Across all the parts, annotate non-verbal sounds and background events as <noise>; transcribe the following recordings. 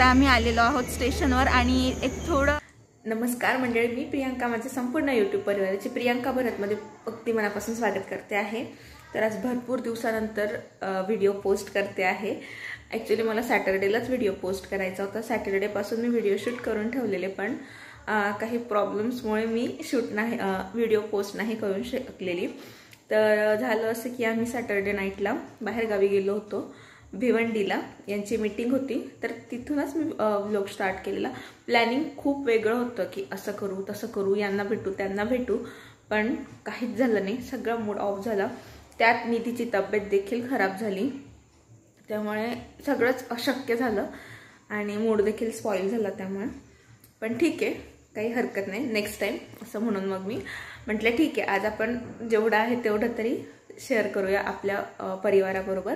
आता आम्ही आलेलो आहोत स्टेशनवर आणि एक थोडं नमस्कार मंडळी. मी प्रियांका माझ्या संपूर्ण यूट्यूब परिवाराची प्रियांका भरतमध्ये अगदी मनापासून स्वागत करते आहे. तर आज भरपूर दिवसानंतर व्हिडिओ पोस्ट करते आहे. ॲक्च्युली मला सॅटर्डेलाच व्हिडिओ पोस्ट करायचा होता. सॅटर्डेपासून मी व्हिडिओ शूट करून ठेवलेले पण काही प्रॉब्लेम्समुळे मी शूट नाही व्हिडिओ पोस्ट नाही करू शकलेली. तर झालं असं की आम्ही सॅटर्डे नाईटला बाहेरगावी गेलो होतो. भिवंडीला यांची मीटिंग होती. तर तिथूनच मी व्लॉग स्टार्ट केलेला. प्लॅनिंग खूप वेगळं होतं की असं करू तसं करू यांना भेटू त्यांना भेटू. पण काहीच झालं नाही. सगळा मूड ऑफ झाला. त्यात निधीची तब्येत देखील खराब झाली. त्यामुळे सगळंच अशक्य झालं. आणि मूड देखील स्पॉईल झाला त्यामुळे. पण ठीक आहे. काही हरकत नाही. नेक्स्ट टाईम असं म्हणून मग मी म्हटलं ठीक आहे. आज आपण जेवढं आहे तेवढं तरी शेअर करूया आपल्या परिवाराबरोबर.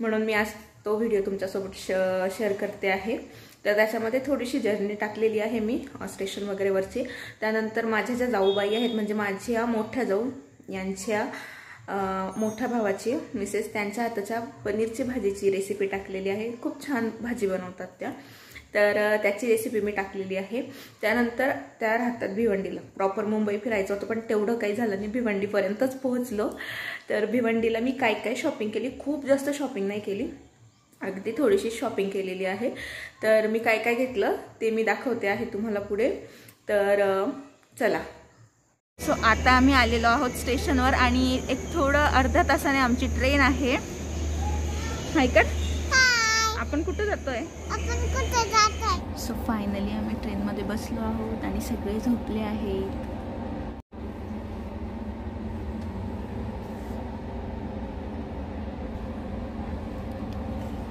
म्हणून मी आज तो व्हिडिओ तुमच्यासोबत श शेअर करते आहे. तर त्याच्यामध्ये थोडीशी जर्नी टाकलेली आहे मी स्टेशन वगैरेवरची त्यानंतर माझ्या ज्या जाऊबाई आहेत म्हणजे माझ्या मोठ्या जाऊ यांच्या मोठ्या भावाची मिसेस त्यांच्या हाताच्या पनीरची भाजीची रेसिपी टाकलेली आहे. खूप छान भाजी बनवतात त्या. तर त्याची रेसिपी मी टाकलेली आहे. त्यानंतर त्या राहतात भिवंडीला. प्रॉपर मुंबई फिरायचं होतं पण तेवढं काही झालं नाही. भिवंडीपर्यंतच पोहोचलो. तर भिवंडीला मी काय काय शॉपिंग केली? खूप जास्त शॉपिंग नाही केली. अगदी थोडीशी शॉपिंग केलेली आहे. तर मी काय काय घेतलं ते मी दाखवते आहे तुम्हाला पुढे. तर चला. सो आता आम्ही आलेलो आहोत स्टेशनवर आणि एक थोडं अर्ध्या तासाने आमची ट्रेन आहे. ऐकत आपण कुठं जातोय? आपण कुठे जात आहे सो फायनली आम्ही ट्रेनमध्ये बसलो आहोत आणि सगळे झोपले आहेत.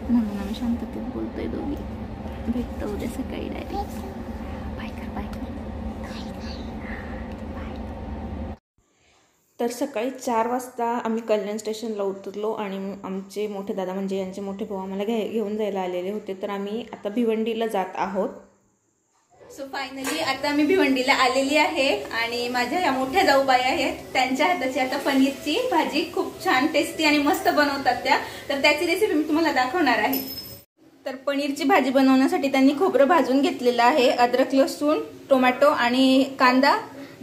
म्हणून आम्ही शांततेत बोलतोय दोघी. भेटतो उद्या सकाळी डायरेक्ट बाय कर बाय कर. तर सकाळी चार वाजता आम्ही कल्याण स्टेशनला उतरलो आणि आमचे मोठे दादा म्हणजे यांचे मोठे भाऊ आम्हाला घे घेऊन जायला आलेले होते. तर आम्ही आता भिवंडीला जात आहोत. सो फायनली आता मी भिवंडीला आलेली आहे आणि माझ्या या मोठ्या जाऊबाई आहेत. त्यांच्या हाताची आता पनीरची भाजी खूप छान टेस्टी आणि मस्त बनवतात त्या. तर त्याची रेसिपी मी तुम्हाला दाखवणार आहे. तर पनीरची भाजी बनवण्यासाठी त्यांनी खोबरं भाजून घेतलेलं आहे. अद्रक लसूण टोमॅटो आणि कांदा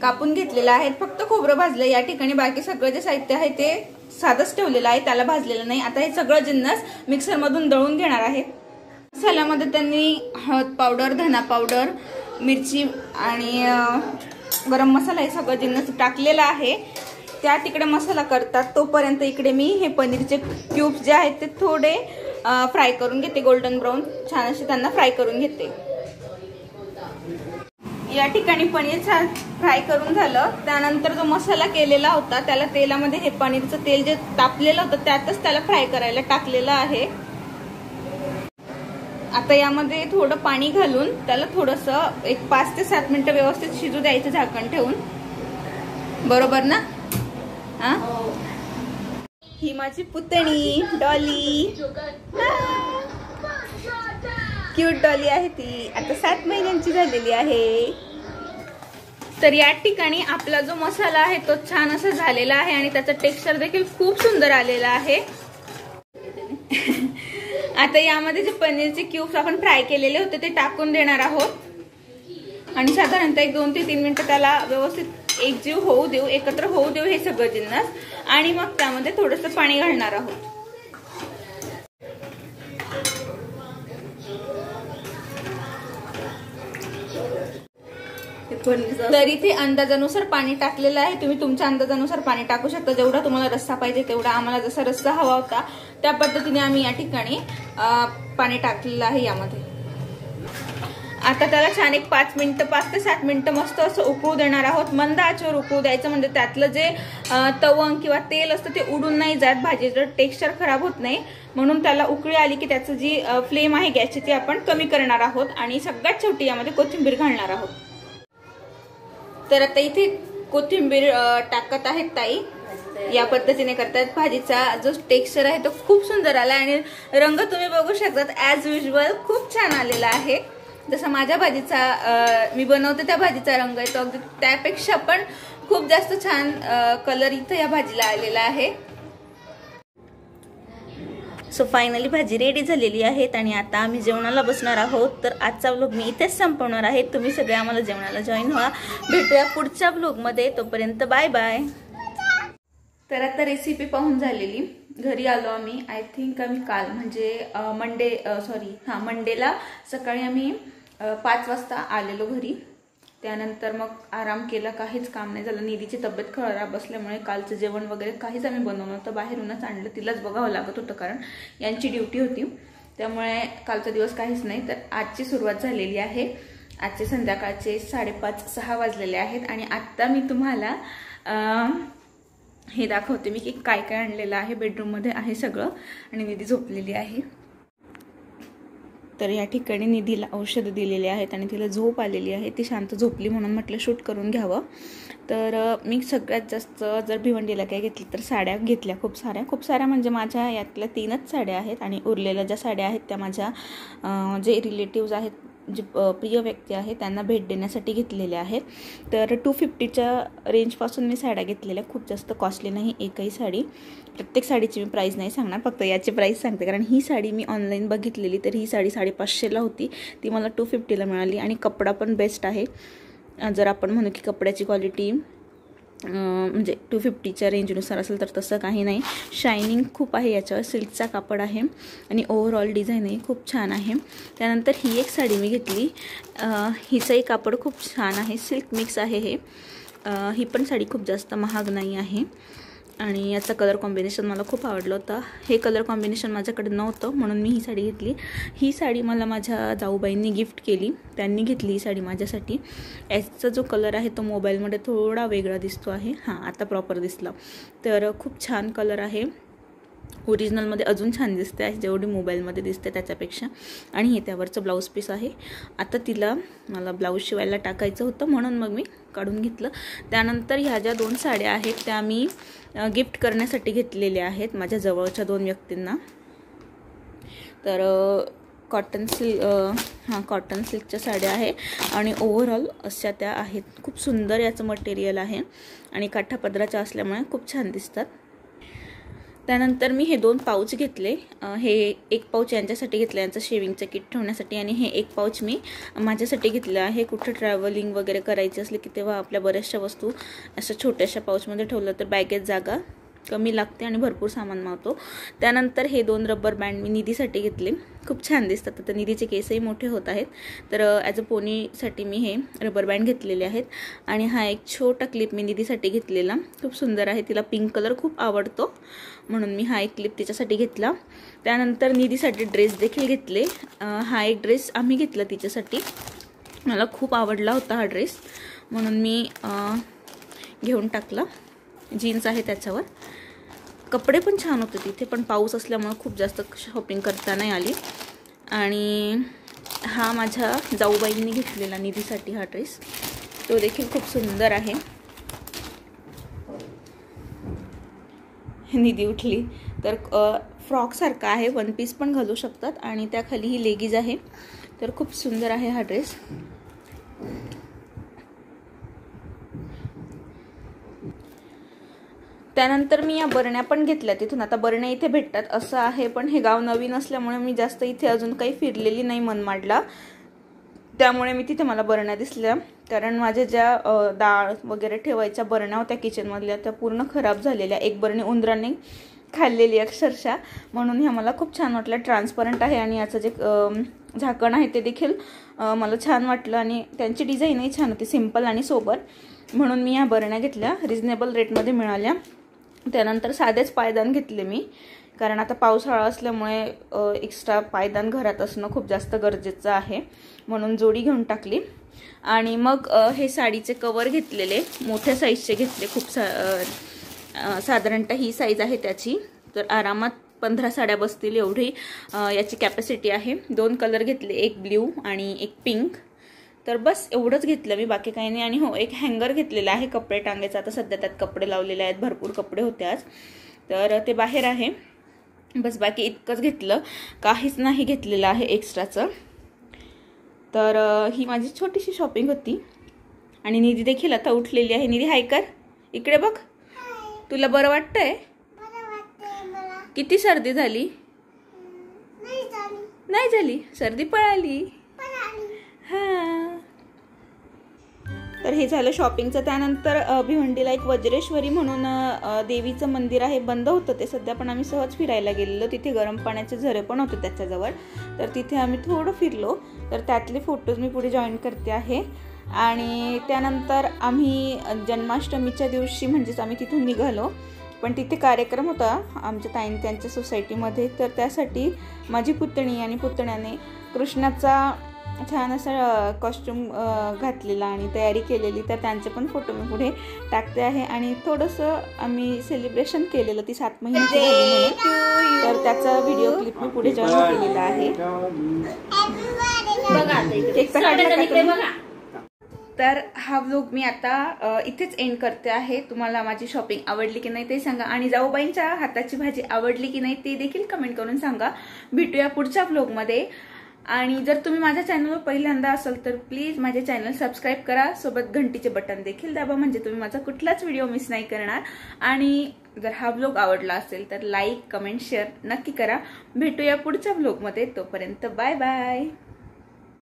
कापून घेतलेला आहे. फक्त खोबरं भाजलं या ठिकाणी. बाकी सगळं जे साहित्य आहे ते साधंच ठेवलेलं आहे. त्याला भाजलेलं नाही. आता हे सगळं जिन्नस मिक्सरमधून दळून घेणार आहे. मसाल्यामध्ये त्यांनी हळद पावडर धना पावडर मिरची आणि गरम मसाला हे सगळं जिन्नस टाकलेला आहे. त्या तिकडे मसाला करतात. तोपर्यंत इकडे मी हे पनीरचे क्यूब्स जे आहेत ते थोडे फ्राय करून घेते. गोल्डन ब्राऊन छान असे त्यांना फ्राय करून घेते. या ठिकाणी पनीर छान फ्राय करून झालं. त्यानंतर जो मसाला केलेला होता त्याला तेलामध्ये हे पनीरचं तेल जे तापलेलं होतं त्यातच त्याला फ्राय करायला टाकलेलं आहे. आता यामध्ये थोडं पाणी घालून त्याला थोडस एक पाच ते सात मिनिटं व्यवस्थित शिजू द्यायचं झाकण ठेवून. बरोबर ना? हा? ही. माझी पुतणी डॉली. क्यूट डॉली आहे ती. आता सात महिन्यांची झालेली आहे. तर या ठिकाणी आपला जो मसाला आहे तो छान असा झालेला आहे आणि त्याचं टेक्स्चर देखील खूप सुंदर आलेला आहे. <laughs> आता यामध्ये जे पनीरचे क्यूब्स आपण फ्राय केलेले होते ते टाकून देणार आहोत. आणि साधारणतः एक दोन ते तीन मिनिटं त्याला व्यवस्थित एकजीव होऊ देऊ एकत्र होऊ देऊ हे सगळं जिन्नस. आणि मग त्यामध्ये थोडंसं पाणी घालणार आहोत. तरी ते अंदाजानुसार पाणी टाकलेलं आहे. तुम्ही तुमच्या अंदाजानुसार पाणी टाकू शकता. जेवढा तुम्हाला रस्सा पाहिजे तेवढा आम्हाला जसा रस्सा हवा होता त्या पद्धतीने आम्ही या ठिकाणी पाणी टाकलेलं आहे यामध्ये. आता त्याला छान एक पाच मिनिटं पाच ते सात मिनिटं मस्त असं उकळू देणार आहोत. मंद आचेवर उकळू द्यायचं म्हणजे त्यातलं जे तवंग किंवा तेल असतं ते उडून नाही जात. भाजीचं टेक्स्चर खराब होत नाही. म्हणून त्याला उकळी आली की त्याचं जी फ्लेम आहे गॅसची ती आपण कमी करणार आहोत. आणि सगळ्यात शेवटी यामध्ये कोथिंबीर घालणार आहोत. तर आता इथे कोथिंबीर टाकत आहेत ताई. या पद्धतीने करतात. भाजीचा जो टेक्स्चर आहे तो खूप सुंदर आला आणि रंग तुम्ही बघू शकतात. ऍज युजल खूप छान आलेला आहे. जसा माझ्या भाजीचा मी बनवते त्या भाजीचा रंग आहे तो अगदी त्यापेक्षा पण खूप जास्त छान कलर इथं या भाजीला आलेला आहे. सो फायनली भाजी रेडी झालेली आहेत आणि आता आम्ही जेवणाला बसणार आहोत. तर आजचा व्लॉग मी इथेच संपवणार आहे. तुम्ही सगळे आम्हाला जेवणाला जॉईन व्हा. भेटूया पुढच्या व्लॉगमध्ये तोपर्यंत बाय बाय तर आता रेसिपी पाहून झालेली. घरी आलो आम्ही. आय थिंक आम्ही काल म्हणजे मंडे सॉरी हां मंडेला सकाळी आम्ही पाच वाजता आलेलो घरी. त्यानंतर मग आराम केला काहीच काम नाही झालं. निधीची तब्येत खराब असल्यामुळे कालचं जेवण वगैरे काहीच आम्ही बनवलं नव्हतं. बाहेरूनच आणलं. तिलाच बघावं लागत होतं कारण यांची ड्युटी होती. त्यामुळे कालचा दिवस काहीच नाही. तर आजची सुरुवात झालेली आहे. आजचे संध्याकाळचे साडेपाच सहा वाजलेले आहेत. आणि आत्ता मी तुम्हाला हे दाखवते मी की काय काय आणलेलं आहे. बेडरूममध्ये आहे सगळं. आणि निधी झोपलेली आहे. तर या ठिकाणी निधीला औषधं दिलेली आहेत आणि तिला झोप आलेली आहे. ती शांत झोपली म्हणून म्हटलं शूट करून घ्यावं. तर मी सगळ्यात जास्त जर भिवंडीला काय घेतली तर साड्या घेतल्या खूप साऱ्या. खूप साऱ्या म्हणजे माझ्या यातल्या तीनच साड्या आहेत आणि उरलेल्या ज्या साड्या आहेत त्या माझ्या जे रिलेटिव्ज आहेत जे प्रिय व्यक्ती आहे त्यांना भेट देण्यासाठी घेतलेल्या आहेत. तर टू फिफ्टीच्या रेंजपासून मी साड्या घेतलेल्या. खूप जास्त कॉस्टली नाही एकही साडी. प्रत्येक साडीची मी प्राईस नाही सांगणार फक्त याची प्राईस सांगते. कारण ही साडी मी ऑनलाईन बघितलेली तर ही साडी साडेपाचशेला होती. ती मला टू फिफ्टीला मिळाली आणि कपडा पण बेस्ट आहे. जर आपण म्हणू की कपड्याची क्वालिटी म्हणजे टू फिफ्टीच्या रेंजनुसार असेल तर तसं काही नाही. शायनिंग खूप आहे याच्यावर सिल्कचा कापड आहे आणि ओव्हरऑल डिझाईनही खूप छान आहे. त्यानंतर ही एक साडी मी घेतली. हिचंही कापड खूप छान आहे सिल्क मिक्स आहे हे. ही पण साडी खूप जास्त महाग नाही आहे. आणि याचा कलर कॉम्बिनेशन मला खूप आवडलं होतं. हे कलर कॉम्बिनेशन माझ्याकडे नव्हतं म्हणून मी ही साडी घेतली. ही साडी मला माझ्या जाऊबाईंनी गिफ्ट केली. त्यांनी घेतली ही साडी माझ्यासाठी. याचा जो कलर आहे तो मोबाईलमध्ये थोडा वेगळा दिसतो आहे. हां आता प्रॉपर दिसला. तर खूप छान कलर आहे. ओरिजिनलमध्ये अजून छान दिसते आहे जेवढी मोबाईलमध्ये दिसते त्याच्यापेक्षा. आणि हे त्यावरचं ब्लाऊज पीस आहे. आता तिला मला ब्लाऊज शिवायला टाकायचं होतं म्हणून मग मी काढून घेतलं. त्यानंतर ह्या ज्या दोन साड्या आहेत त्या मी गिफ्ट करण्यासाठी घेतलेल्या आहेत माझ्या जवळच्या दोन व्यक्तींना. तर कॉटन सिल्क हां कॉटन सिल्कच्या साड्या आहे. आणि ओव्हरऑल अशा त्या आहेत. खूप सुंदर याचं मटेरियल आहे. आणि काठापदराच्या असल्यामुळे खूप छान दिसतात. त्यानंतर मी हे दोन पाऊच घेतले. हे एक पाऊच यांच्यासाठी घेतलं यांचं शेविंगचं किट ठेवण्यासाठी. आणि हे एक पाऊच मी माझ्यासाठी घेतलं आहे. कुठं ट्रॅव्हलिंग वगैरे करायची असली की तेव्हा आपल्या बऱ्याचशा वस्तू अशा छोट्याशा पाऊचमध्ये ठेवलं तर बॅगेत जागा. कमी लागते आणि भरपूर सामान मावतो. त्यानंतर हे दोन रबर बँड मी निधीसाठी घेतले. खूप छान दिसतात. आता निधीचे केसही मोठे होत आहेत. तर ॲज अ पोनीसाठी मी हे रबर बँड घेतलेले आहेत. आणि हा एक छोटा क्लिप मी निधीसाठी घेतलेला. खूप सुंदर आहे. तिला पिंक कलर खूप आवडतो. म्हणून मी हा एक क्लिप तिच्यासाठी घेतला. त्यानंतर निधीसाठी ड्रेस देखील घेतले. हा एक ड्रेस आम्ही घेतला तिच्यासाठी. मला खूप आवडला होता हा ड्रेस म्हणून मी घेऊन टाकला. जीन्स आहे त्याच्यावर. कपडे पण छान होते तिथे पण पाऊस असल्यामुळं खूप जास्त शॉपिंग करता नाही आली. आणि हा माझ्या जाऊबाईंनी घेतलेला निधीसाठी हा ड्रेस तो देखील खूप सुंदर आहे. निधी उठली. तर फ्रॉकसारखा आहे वन पीस पण घालू शकतात. आणि त्याखाली ही लेगीज आहे. तर खूप सुंदर आहे हा ड्रेस त्यानंतर मी या बरण्या पण घेतल्या तिथून. आता बरण्या इथे भेटतात असं आहे पण हे गाव नवीन असल्यामुळे मी जास्त इथे अजून काही फिरलेली नाही मनमाडला. त्यामुळे मी तिथे मला बरण्या दिसल्या. कारण माझ्या ज्या डाळ वगैरे ठेवायच्या बरण्या होत्या किचनमधल्या त्या पूर्ण खराब झालेल्या. एक बरणी उंदराने खाल्लेली अक्षरशः. म्हणून ह्या मला खूप छान वाटलं. ट्रान्सपरंट आहे आणि याचं जे झाकण आहे ते देखील मला छान वाटलं. आणि त्यांची डिझाईनही छान होती सिंपल आणि सोबर. म्हणून मी या बरण्या घेतल्या. रिजनेबल रेटमध्ये मिळाल्या. त्यानंतर साधेच पायदान घेतले मी. कारण आता पावसाळा असल्यामुळे एक्स्ट्रा पायदान घरात असणं खूप जास्त गरजेचं आहे. म्हणून जोडी घेऊन टाकली. आणि मग हे साडीचे कवर घेतलेले मोठ्या साईजचे घेतले. खूप सा साधारणतः ही साईज आहे त्याची. तर आरामात पंधरा साड्या बसतील एवढी याची कॅपॅसिटी आहे. दोन कलर घेतले एक ब्ल्यू आणि एक पिंक तर बस एवढंच घेतलं मी बाकी काही नाही. आणि हो एक हँगर घेतलेला आहे कपडे टांगायचा. आता सध्या त्यात कपडे लावलेले आहेत भरपूर कपडे होते आज. तर ते बाहेर आहे. बस बाकी इतकंच घेतलं. काहीच नाही घेतलेलं आहे एक्स्ट्राचं तर ही माझी छोटीशी शॉपिंग होती. आणि निधी देखील आता उठलेली आहे. निधी हाय कर. इकडे बघ. तुला बरं वाटतंय? किती सर्दी झाली. नाही झाली. सर्दी पळाली पण आली हा तर हे झालं शॉपिंगचं. त्यानंतर भिवंडीला एक वज्रेश्वरी म्हणून देवीचं मंदिर आहे बंद होतं ते. सध्या पण आम्ही सहज फिरायला गेलेलो. तिथे गरम पाण्याचे झरे पण होते त्याच्याजवळ. तर तिथे आम्ही थोडं फिरलो. तर त्यातले फोटोज मी पुढे जॉईन करते आहे. आणि त्यानंतर आम्ही जन्माष्टमीच्या दिवशी म्हणजेच आम्ही तिथून निघालो. पण तिथे कार्यक्रम होता आमच्या ताईन त्यांच्या सोसायटीमध्ये. तर त्यासाठी माझी पुतणी आणि पुतण्याने कृष्णाचा छान असा कॉस्ट्युम घातलेला आणि तयारी केलेली तर त्यांचे पण फोटो मी पुढे टाकते आहे. आणि थोडंसं आम्ही सेलिब्रेशन केलेलं ती सात महिन्याची म्हणून. तर त्याचा व्हिडिओ क्लिप मी पुढे जॉईन केलेला आहे. तर काढला हा व्लॉग मी आता इथेच एंड करते आहे. तुम्हाला माझी शॉपिंग आवडली की नाही ते सांगा. आणि जाऊबाईंच्या हाताची भाजी आवडली की नाही ते देखील कमेंट करून सांगा. भेटूया पुढच्या व्लॉगमध्ये आणि जर तुम्ही माझ्या चॅनलवर पहिल्यांदा असाल तर प्लीज माझे चॅनल सबस्क्राईब करा. सोबत घंटीचे बटन देखील दाबा म्हणजे तुम्ही माझा कुठलाच व्हिडिओ मिस नाही करणार. आणि जर हा ब्लॉग आवडला असेल तर लाईक कमेंट शेअर नक्की करा. भेटूया पुढच्या ब्लॉगमध्ये तोपर्यंत बाय बाय